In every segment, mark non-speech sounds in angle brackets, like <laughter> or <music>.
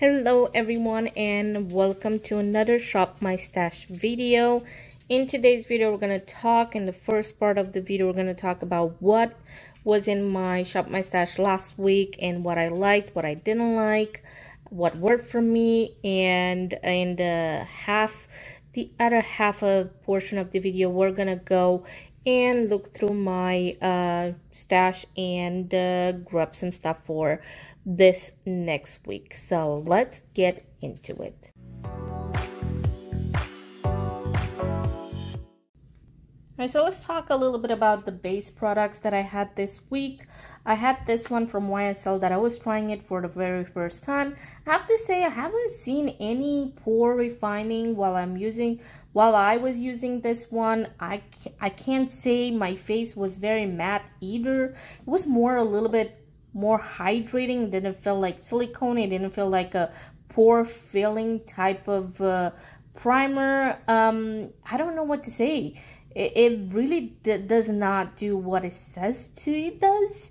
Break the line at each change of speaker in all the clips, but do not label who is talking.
Hello everyone and welcome to another Shop My Stash video. In today's video we're going to talk, in the first part of the video we're going to talk about what was in my Shop My Stash last week and what I liked, what I didn't like, what worked for me and in the half, the other half of portion of the video we're going to go and look through my uh, stash and uh, grab some stuff for this next week. So let's get into it. Alright, so let's talk a little bit about the base products that I had this week. I had this one from YSL that I was trying it for the very first time. I have to say I haven't seen any pore refining while I'm using, while I was using this one. I, I can't say my face was very matte either. It was more a little bit more hydrating. It didn't feel like silicone. It didn't feel like a pore filling type of uh, primer. Um, I don't know what to say. It, it really does not do what it says to it does.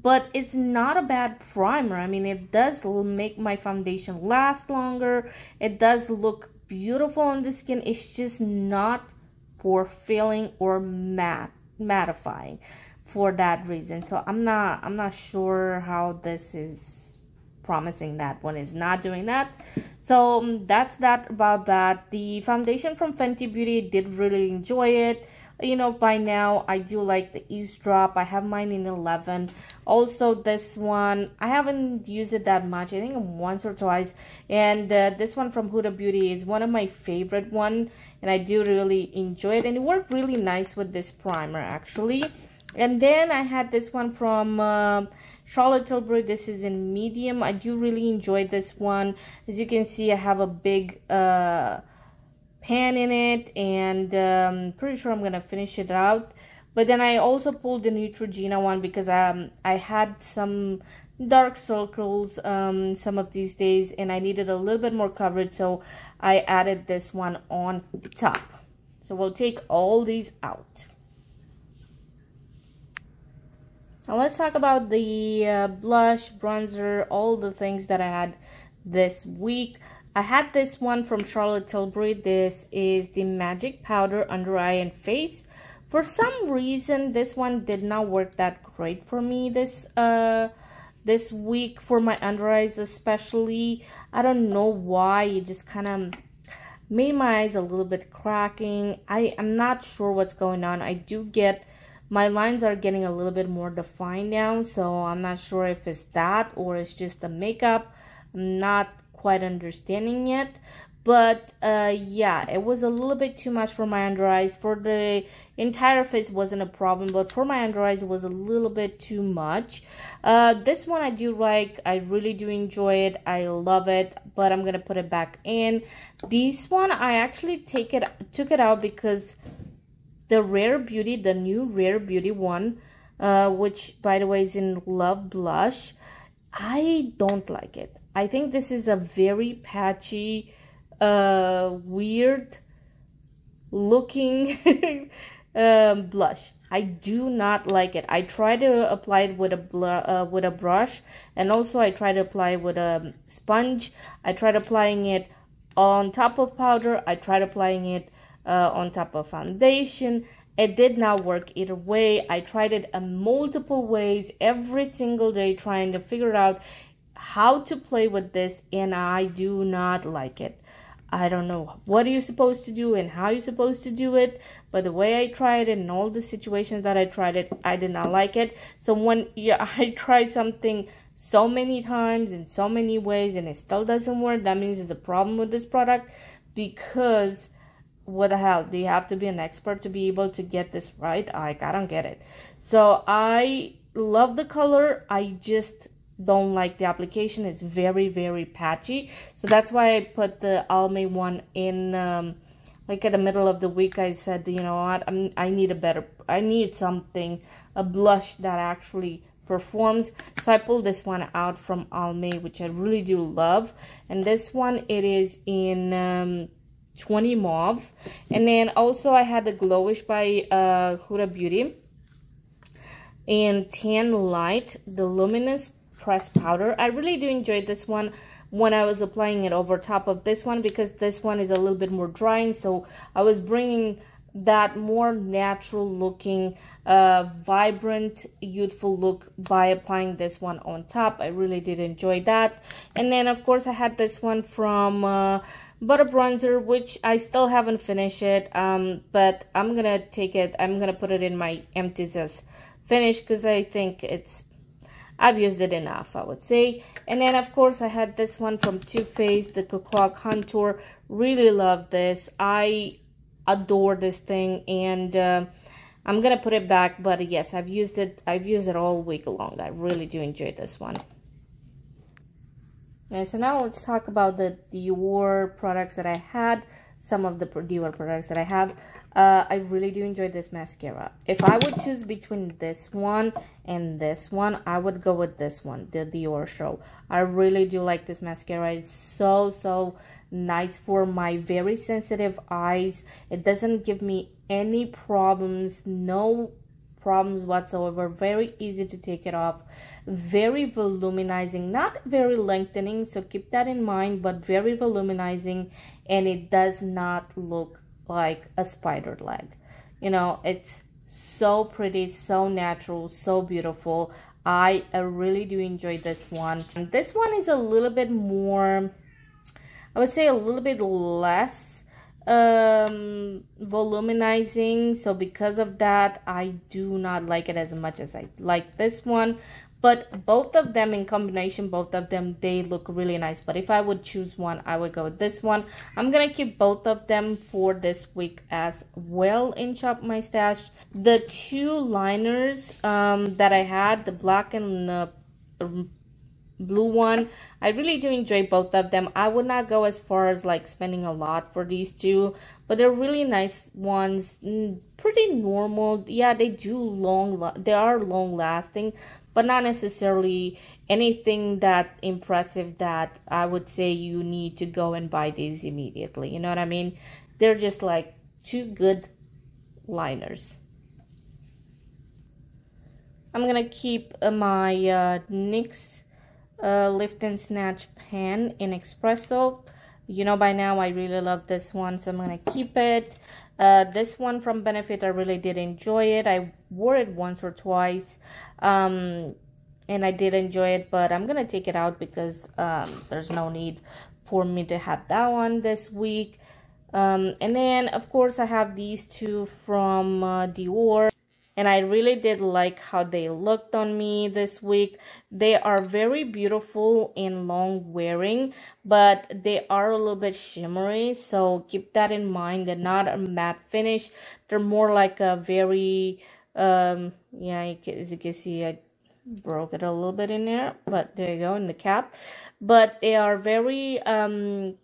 But it's not a bad primer. I mean, it does make my foundation last longer. It does look beautiful on the skin. It's just not pore filling or matte mattifying for that reason. So I'm not I'm not sure how this is promising that one is not doing that. So um, that's that about that. The foundation from Fenty Beauty did really enjoy it. You know, by now I do like the Eaze Drop. I have mine in 11. Also, this one, I haven't used it that much. I think once or twice. And uh, this one from Huda Beauty is one of my favorite one. And I do really enjoy it. And it worked really nice with this primer, actually and then I had this one from uh, Charlotte Tilbury. This is in medium. I do really enjoy this one. As you can see I have a big uh, pan in it and um, pretty sure I'm gonna finish it out. But then I also pulled the Neutrogena one because um, I had some dark circles um, some of these days and I needed a little bit more coverage. So I added this one on top. So we'll take all these out now let's talk about the uh, blush, bronzer, all the things that I had this week. I had this one from Charlotte Tilbury. This is the Magic Powder Under Eye and Face. For some reason, this one did not work that great for me this uh this week for my under eyes especially. I don't know why. It just kind of made my eyes a little bit cracking. I am not sure what's going on. I do get my lines are getting a little bit more defined now so i'm not sure if it's that or it's just the makeup. I'm not quite understanding yet. But uh, yeah it was a little bit too much for my under eyes. For the entire face wasn't a problem but for my under eyes was a little bit too much. Uh, this one i do like. I really do enjoy it. I love it but i'm gonna put it back in. This one i actually take it took it out because the Rare Beauty, the new Rare Beauty one, uh, which by the way is in Love Blush. I don't like it. I think this is a very patchy, uh, weird looking um, <laughs> blush. I do not like it. I try to apply it with a uh, with a brush, and also I try to apply it with a sponge. I tried applying it on top of powder. I tried applying it uh, on top of foundation. It did not work either way. I tried it a multiple ways every single day trying to figure out how to play with this and I do not like it. I don't know what you're you supposed to do and how you're supposed to do it, but the way I tried it and all the situations that I tried it, I did not like it. So when <laughs> yeah, I tried something so many times in so many ways and it still doesn't work, that means there's a problem with this product because what the hell? Do you have to be an expert to be able to get this right? Like i don't get it. So i love the color. I just don't like the application. It's very very patchy. So that's why i put the almay one in um, like at the middle of the week. I said you know what? I'm, i need a better i need something a blush that actually performs. So i pulled this one out from almay which i really do love. And this one it is in um, 20 mauve and then also i had the glowish by uh huda beauty and tan light the luminous pressed powder. I really do enjoy this one when I was applying it over top of this one because this one is a little bit more drying. So I was bringing that more natural looking uh, vibrant youthful look by applying this one on top i really did enjoy that and then of course i had this one from uh, butter bronzer which i still haven't finished it um, but i'm gonna take it i'm gonna put it in my empties as finished because i think it's I've used it enough, I would say. And then, of course, I had this one from Too Faced, the Cocoa Contour. Really love this. I adore this thing and uh, I'm gonna put it back but yes I've used it I've used it all week long I really do enjoy this one Okay, so now let's talk about the Dior products that I had some of the Dior products that I have. Uh, I really do enjoy this mascara. If I would choose between this one and this one I would go with this one the Diorshow. I really do like this mascara. It's so so nice for my very sensitive eyes. It doesn't give me any problems no problems whatsoever very easy to take it off very voluminizing not very lengthening so keep that in mind but very voluminizing and it does not look like a spider leg. You know it's so pretty so natural so beautiful. I, I really do enjoy this one. And this one is a little bit more I would say a little bit less um, voluminizing. So because of that, I do not like it as much as I like this one. But both of them in combination, both of them, they look really nice. But if I would choose one, I would go with this one. I'm going to keep both of them for this week as well in Shop My Stash. The two liners um, that I had, the black and the blue one. I really do enjoy both of them. I would not go as far as like spending a lot for these two but they're really nice ones. Mm, pretty normal. Yeah they do long they are long lasting but not necessarily anything that impressive that i would say you need to go and buy these immediately. You know what i mean? They're just like two good liners. I'm gonna keep uh, my uh, NYX uh, lift and snatch pen in espresso. You know by now I really love this one so I'm gonna keep it. Uh, this one from Benefit I really did enjoy it. I wore it once or twice um, and I did enjoy it but I'm gonna take it out because um, there's no need for me to have that one this week. Um, and then of course I have these two from uh, Dior and I really did like how they looked on me this week. They are very beautiful and long wearing, but they are a little bit shimmery, so keep that in mind. They're not a matte finish. They're more like a very, um, yeah, can, as you can see, I broke it a little bit in there, but there you go in the cap. But they are very, um,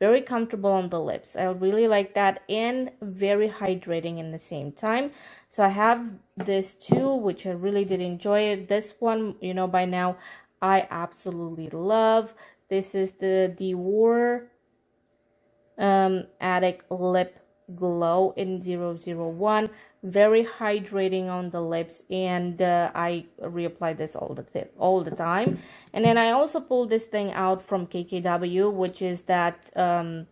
very comfortable on the lips. I really like that and very hydrating in the same time. So I have this too, which I really did enjoy it. This one, you know, by now I absolutely love. This is the Dior um, Addict Lip Glow in 001 very hydrating on the lips and uh, I reapply this all the all the time. And then I also pulled this thing out from KKW which is that um,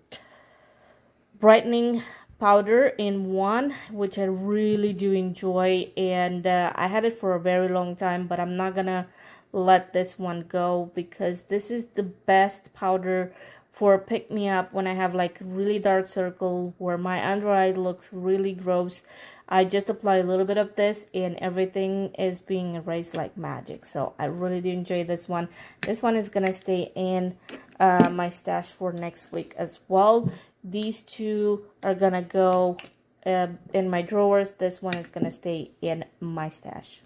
brightening powder in one which I really do enjoy and uh, I had it for a very long time but I'm not gonna let this one go because this is the best powder for pick me up when I have like really dark circle where my under eye looks really gross I just apply a little bit of this and everything is being erased like magic. So I really do enjoy this one. This one is going to stay in uh, my stash for next week as well. These two are going to go uh, in my drawers. This one is going to stay in my stash.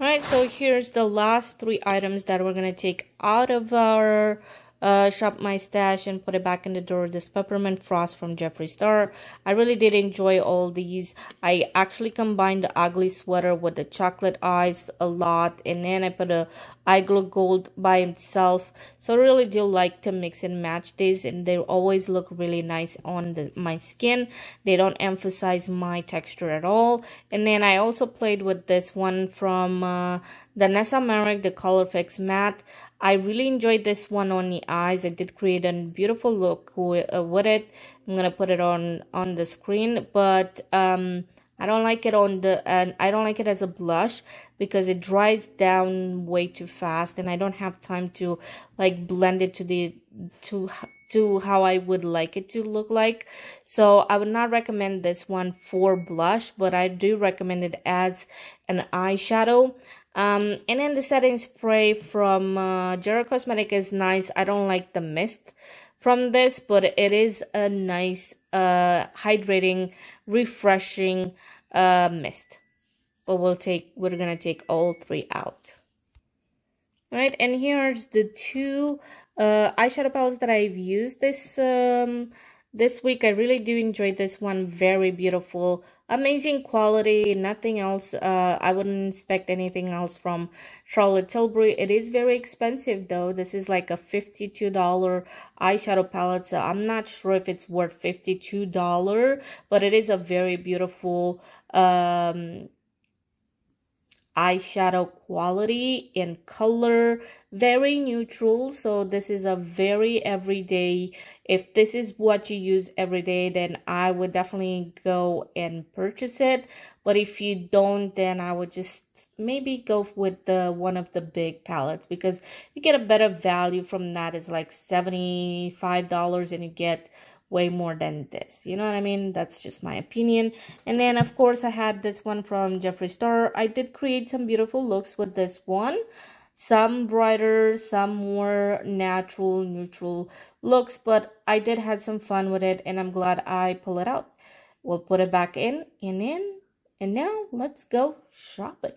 Alright, so here's the last three items that we're going to take out of our uh, shop my stash and put it back in the drawer. This peppermint frost from Jeffree Star. I really did enjoy all these. I actually combined the ugly sweater with the chocolate eyes a lot. And then I put a eye glow gold by itself. So I really do like to mix and match these. And they always look really nice on the, my skin. They don't emphasize my texture at all. And then I also played with this one from uh, Danessa Myricks, the Color Fix Matte. I really enjoyed this one on the eyes. It did create a beautiful look with, uh, with it. I'm going to put it on, on the screen, but, um, I don't like it on the, and I don't like it as a blush because it dries down way too fast and I don't have time to like blend it to the, to, to how I would like it to look like. So I would not recommend this one for blush, but I do recommend it as an eyeshadow. Um, and then the setting spray from uh, Jera Cosmetic is nice. I don't like the mist from this, but it is a nice, uh, hydrating, refreshing, uh, mist. But we'll take, we're gonna take all three out. Right, and here's the two uh, eyeshadow palettes that I've used this um, this week. I really do enjoy this one. Very beautiful, amazing quality. Nothing else. Uh, I wouldn't expect anything else from Charlotte Tilbury. It is very expensive though. This is like a $52 eyeshadow palette. So I'm not sure if it's worth $52, but it is a very beautiful um, eyeshadow quality and color. Very neutral so this is a very everyday. If this is what you use every day then i would definitely go and purchase it. But if you don't then i would just maybe go with the one of the big palettes because you get a better value from that. It's like 75 dollars and you get way more than this. You know what I mean? That's just my opinion. And then, of course, I had this one from Jeffree Star. I did create some beautiful looks with this one. Some brighter, some more natural, neutral looks. But I did have some fun with it, and I'm glad I pull it out. We'll put it back in and in. And now, let's go shopping.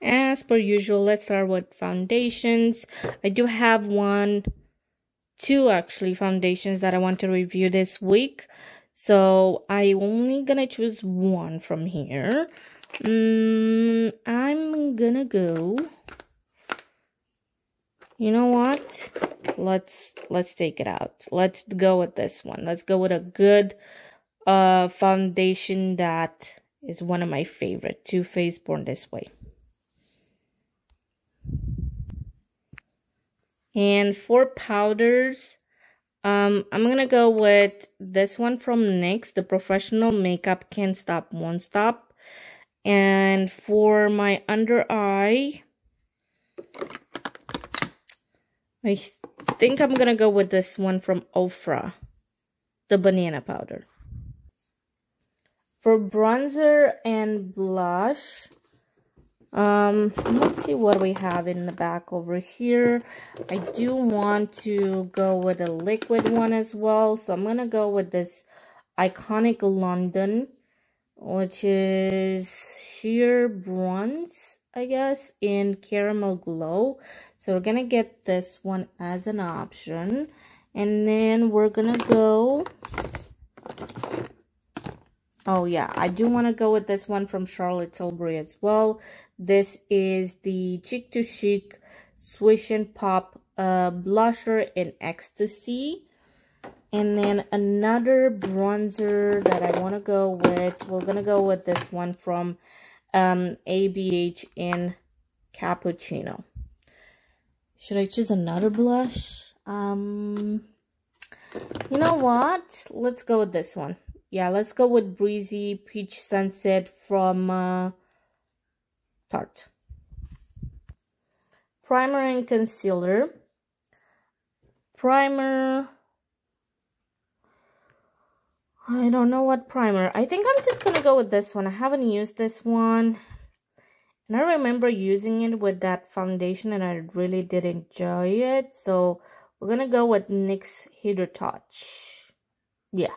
As per usual, let's start with foundations. I do have one two actually foundations that I want to review this week. So I only gonna choose one from here. Mm, I'm gonna go. You know what? Let's let's take it out. Let's go with this one. Let's go with a good uh foundation that is one of my favorite. Too Faced Born This Way. And for powders, um, I'm gonna go with this one from NYX, the Professional Makeup Can't Stop, Won't Stop. And for my under eye, I think I'm gonna go with this one from Ofra, the banana powder. For bronzer and blush, um, let's see what we have in the back over here. I do want to go with a liquid one as well. So I'm going to go with this Iconic London, which is sheer bronze, I guess, in caramel glow. So we're going to get this one as an option. And then we're going to go Oh yeah, I do want to go with this one from Charlotte Tilbury as well. This is the Cheek to Chic Swish and Pop uh, Blusher in Ecstasy. And then another bronzer that I want to go with, we're going to go with this one from um, ABH in Cappuccino. Should I choose another blush? Um, you know what? Let's go with this one. Yeah, let's go with Breezy Peach Sunset from uh, Tarte. Primer and concealer. Primer. I don't know what primer. I think I'm just to go with this one. I haven't used this one. And I remember using it with that foundation and I really did enjoy it. So we're to go with NYX Hydro Touch. Yeah.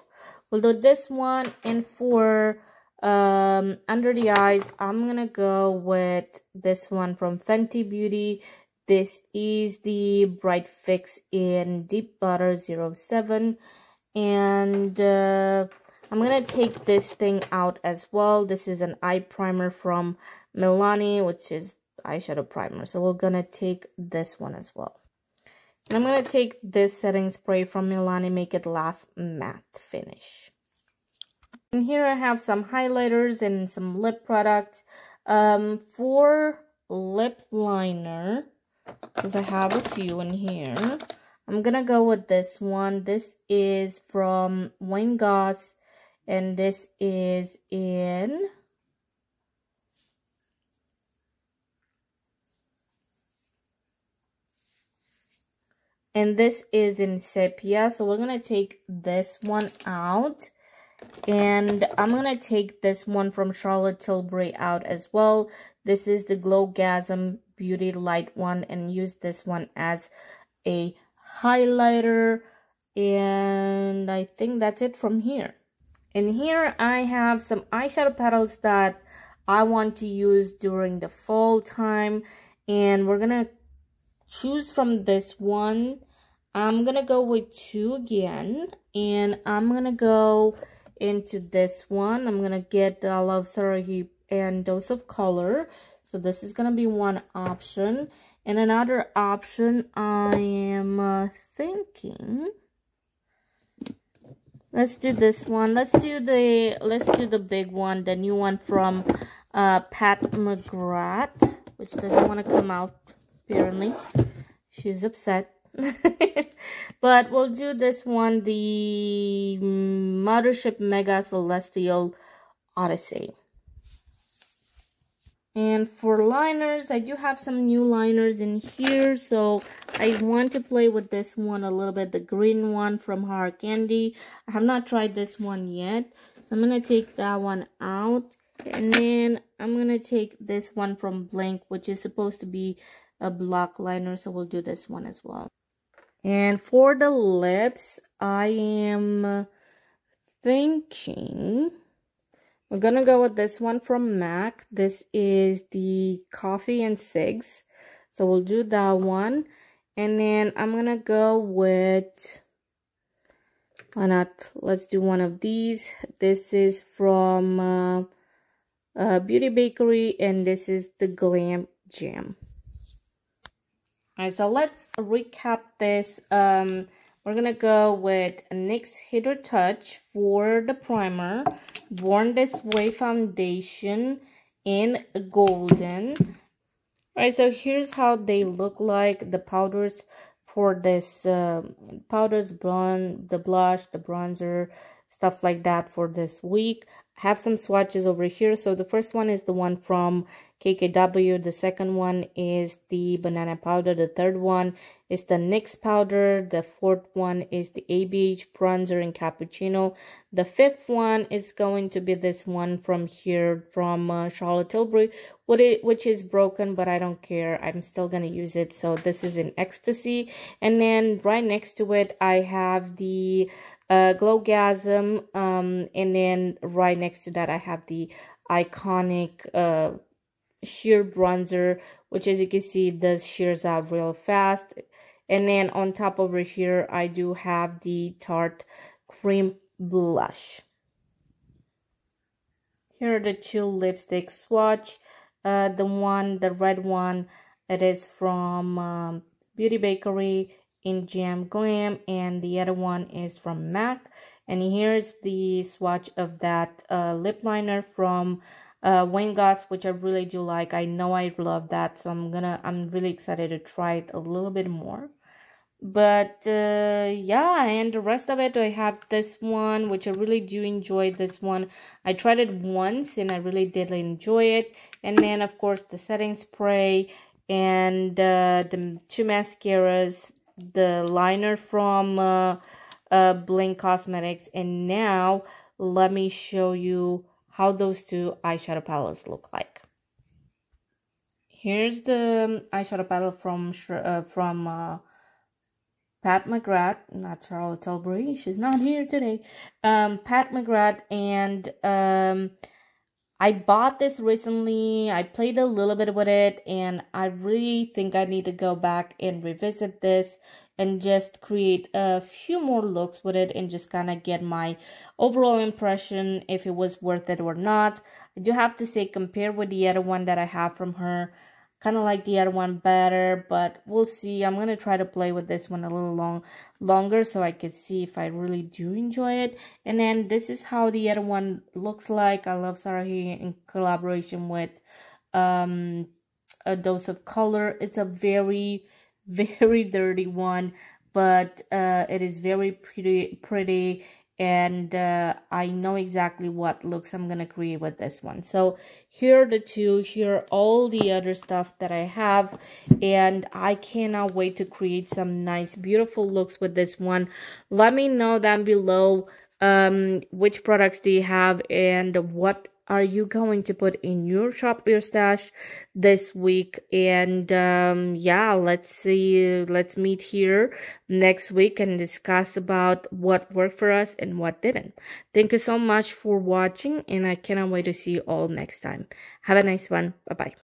Do this one. And for um, under the eyes, I'm to go with this one from Fenty Beauty. This is the Bright Fix in Deep Butter 07. And uh, I'm to take this thing out as well. This is an eye primer from Milani, which is eyeshadow primer. So we're to take this one as well. I'm going to take this setting spray from Milani, make it last matte finish. And here I have some highlighters and some lip products. Um, for lip liner, because I have a few in here, I'm gonna go with this one. This is from Wayne Goss, and this is in and this is in sepia. So we're gonna take this one out. And I'm gonna take this one from Charlotte Tilbury out as well. This is the Glowgasm Beauty Light one and use this one as a highlighter. And I think that's it from here. And here I have some eyeshadow petals that I want to use during the fall time. And we're gonna choose from this one I'm gonna go with two again and I'm gonna go into this one. I'm gonna get the love Sarahi and dose of color. So this is gonna be one option. And another option I am uh, thinking. Let's do this one. Let's do the let's do the big one the new one from uh, Pat McGrath which doesn't want to come out apparently. She's upset <laughs> but we'll do this one, the Mothership Mega Celestial Odyssey. And for liners, I do have some new liners in here. So I want to play with this one a little bit. The green one from Hard Candy. I have not tried this one yet. So I'm going to take that one out. And then I'm going to take this one from Blinc, which is supposed to be a block liner. So we'll do this one as well. And for the lips, I am thinking we're gonna go with this one from MAC. This is the Coffee and Cigs. So we'll do that one. And then I'm gonna go with why not? Let's do one of these. This is from uh, uh, Beauty Bakery and this is the Glam Jam. Alright, so let's recap this. Um, we're gonna go with NYX Hydro Touch for the primer, Born This Way foundation in golden. Alright, so here's how they look like, the powders for this uh, powders, blonde, the blush, the bronzer, stuff like that for this week. Have some swatches over here. So the first one is the one from KKW. The second one is the banana powder. The third one is the NYX powder. The fourth one is the ABH bronzer in cappuccino. The fifth one is going to be this one from here from uh, Charlotte Tilbury, what it which is broken, but I don't care. I'm still going to use it. So this is in ecstasy. And then right next to it, I have the uh, Glowgasm. Um, and then right next to that, I have the iconic uh, sheer bronzer which as you can see does shears out real fast and then on top over here I do have the Tarte cream blush here are the two lipstick swatch uh, the one the red one it is from um, Beauty Bakery in Jam Glam and the other one is from MAC and here's the swatch of that uh, lip liner from uh, Wayne Goss, which I really do like. I know I love that, so I'm gonna, I'm really excited to try it a little bit more. But uh, yeah, and the rest of it, I have this one, which I really do enjoy this one. I tried it once and I really did enjoy it. And then, of course, the setting spray and uh, the two mascaras, the liner from uh, uh, Blinc Cosmetics. And now, let me show you how those two eyeshadow palettes look like. Here's the eyeshadow palette from uh, from uh, Pat McGrath, not Charlotte Tilbury. She's not here today. Um, Pat McGrath, and um, I bought this recently. I played a little bit with it, and I really think I need to go back and revisit this and just create a few more looks with it and just kind of get my overall impression if it was worth it or not. I do have to say compared with the other one that I have from her, kind of like the other one better, but we'll see. I'm to try to play with this one a little long longer so I can see if I really do enjoy it. And then this is how the other one looks like. I love Sarahi in collaboration with um, a dose of color. It's a very, <laughs> very dirty one, but uh, it is very pretty, pretty and uh, I know exactly what looks I'm gonna create with this one. So here are the two, here are all the other stuff that I have and I cannot wait to create some nice beautiful looks with this one. Let me know down below um, which products do you have and what are you going to put in your shop your stash this week? And um yeah let's see let's meet here next week and discuss about what worked for us and what didn't. Thank you so much for watching and i cannot wait to see you all next time. Have a nice one. Bye bye